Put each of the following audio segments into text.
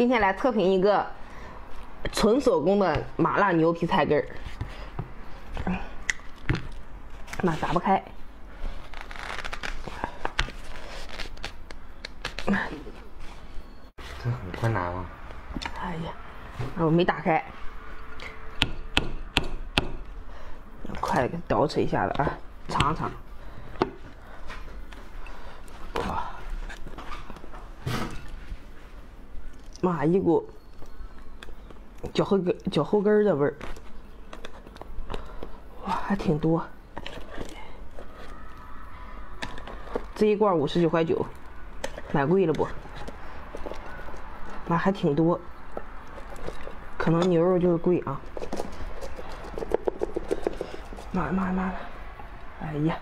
今天来测评一个纯手工的麻辣牛皮菜根儿，那打不开，这很困难吗？哎呀，我没打开，快给捯饬一下子啊，尝尝。妈，一股脚后跟脚后跟的味儿，哇，还挺多。这一罐五十九块九，买贵了不？妈，还挺多。可能牛肉就是贵啊！妈呀妈呀妈呀！哎呀，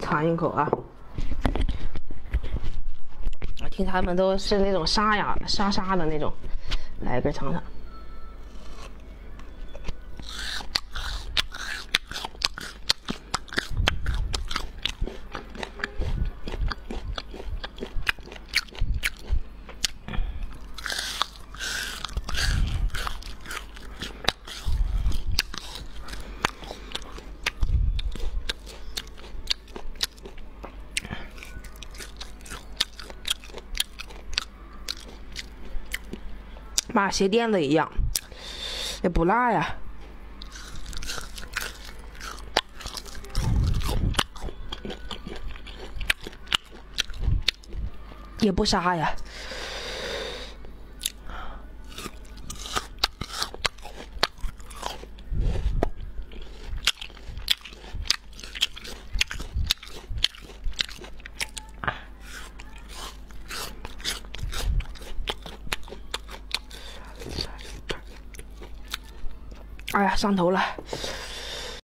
尝一口啊！听他们都是那种沙哑沙沙的那种，来一根尝尝。妈，鞋垫子一样，也不辣呀，也不沙呀。哎呀，上头了。